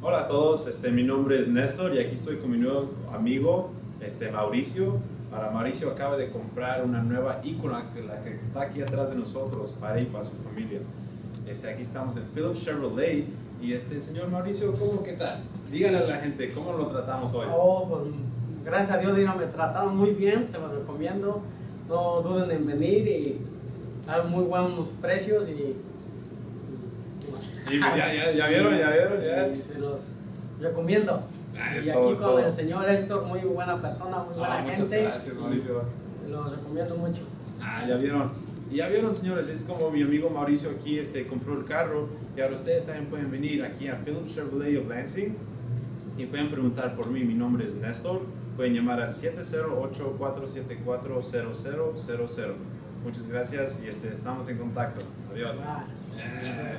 Hola a todos, este, mi nombre es Néstor y aquí estoy con mi nuevo amigo este, Mauricio. Para Mauricio acaba de comprar una nueva Equinox, que la que está aquí atrás de nosotros, para y para su familia. Este, aquí estamos en Philips Chevrolet y este señor Mauricio, ¿cómo qué tal? Díganle a la gente, ¿cómo lo tratamos hoy? Oh, pues, gracias a Dios, me trataron muy bien, se los recomiendo. No duden en venir y dan muy buenos precios y, y- pues ya, ya, ya vieron, ya vieron, ya. se los recomiendo. Ah, y todo, aquí es con todo. el señor Héctor, muy buena persona, muy buena Ah, gente. gracias Mauricio. Los recomiendo mucho. Ah, ya vieron. Ya vieron, señores, es como mi amigo Mauricio aquí este, compró el carro y ahora ustedes también pueden venir aquí a Philips Chevrolet of Lansing y pueden preguntar por mí. Mi nombre es Néstor. Pueden llamar al 708-474-0000. Muchas gracias y este, estamos en contacto. Adiós. Eh.